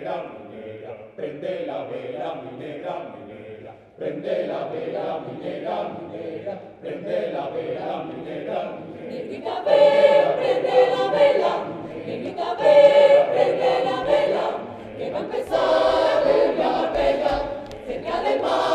negra, prende la vela, mi negra, mi negra, prende la vela, mi negra, mi negra, prende la vela, mi negra, mi negra. Prende la vela, negrita ve, prende la vela, que va a empezar la vela, cerca de mar.